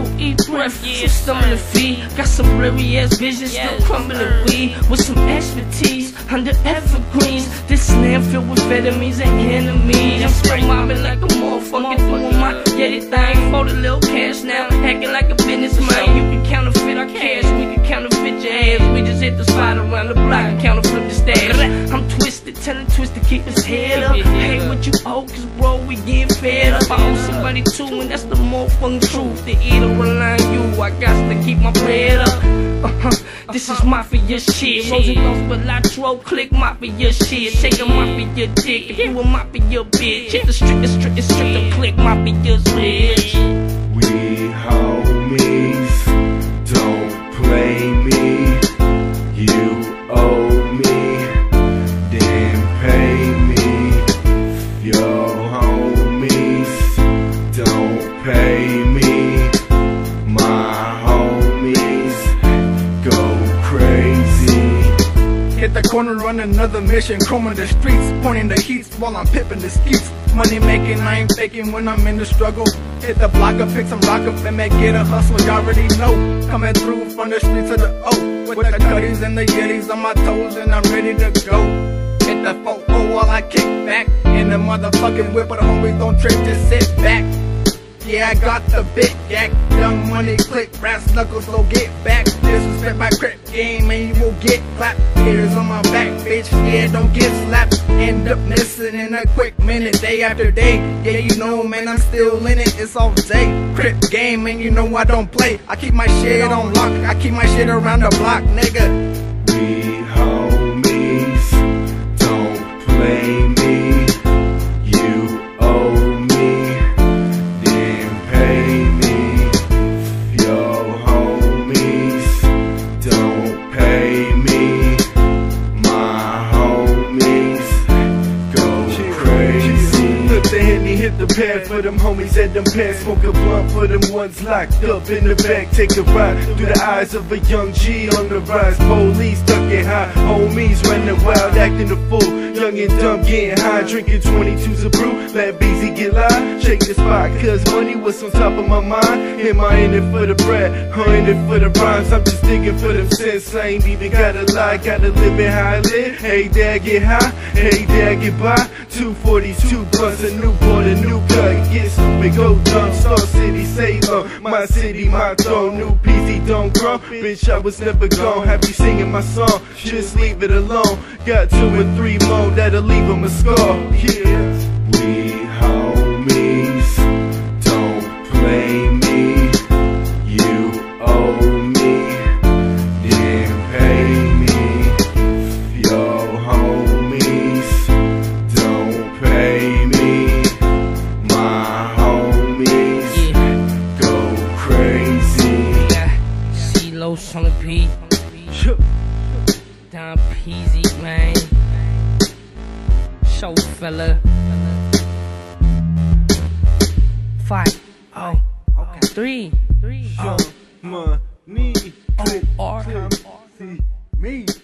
OE breath, some stomach to feed. Got some blurry ass vision, still crumbling weed. With some expertise under evergreens. This snare filled with vitamins and enemies. I'm still mobbing like a motherfucker doing my yeti thing. For the little cash now, acting like a businessman. You can counterfeit our cash, we can counterfeit your ass. We just hit the spot around the block what you owe, cause bro, we get fed up. I owe somebody too, and that's the motherfucking truth. To eat or align you, I got to keep my bread up. Uh-huh. This is mafia shit. Rose and Rose, but Latro, click mafia shit. Take a mafia dick. If you a mafia bitch, hit the street, the street, the street, the click mafia's rich. We homies, Hit the corner, run another mission, combing the streets, pointing the heats while I'm pipping the skeets. Money making, I ain't faking when I'm in the struggle. Hit the block up, pick some rock up, and make it a hustle, Y'all already know. Coming through from the streets of the O, with the cutties and the yetis on my toes, and I'm ready to go. Hit the 4 while I kick back, in the motherfucking whip, but the homies don't trip, just sit back. Yeah, I got the big yak. Young money click, brass knuckles, go get back. Disrespect my crip game, and you will get clapped. Haters on my back, bitch. Yeah, don't get slapped. End up missing in a quick minute, day after day. Yeah, you know, man, I'm still in it. It's all day. Crip game, and you know I don't play. I keep my shit on lock. I keep my shit around the block, nigga. Pad for them homies at them pants. Smoke a blunt for them ones locked up in the back. Take a ride through the eyes of a young G on the rise. Police stuck in high, homies running wild, acting a fool. Young and dumb, getting high, drinking 22s of brew. Let BZ get live, shake the spot, cause money was on top of my mind. Am I in it for the bread? Or in it for the rhymes? I'm just digging for them cents. I ain't even gotta lie, gotta live it how I live. Hey, dad, get high. Hey, dad, get by. 240s, two blunts, a Newport, a new cut. Get stupid, go dumb. Star City, Salem. My city, my throne. New PC don't grow. Bitch, I was never gone. Happy singing my song. Just leave it alone. Got two and three more that'll leave 'em a scar. Yeah. We C-Los on the beat. Don Peasy, man. Show fella. Five. Oh. Okay. Three. Three. Oh. Money. O R See me. E E. Back, bitch. Yarra me.